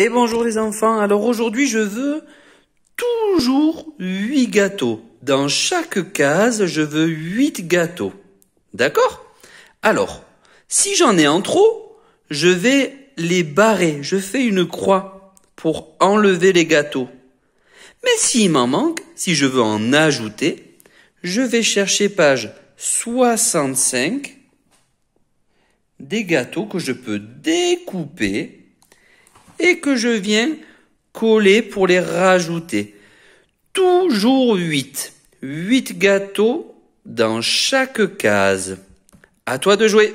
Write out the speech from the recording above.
Et bonjour les enfants, alors aujourd'hui je veux toujours 8 gâteaux. Dans chaque case, je veux 8 gâteaux. D'accord? Alors, si j'en ai en trop, je vais les barrer. Je fais une croix pour enlever les gâteaux. Mais s'il m'en manque, si je veux en ajouter, je vais chercher page 65 des gâteaux que je peux découper et que je viens coller pour les rajouter. Toujours 8. 8 gâteaux dans chaque case. À toi de jouer.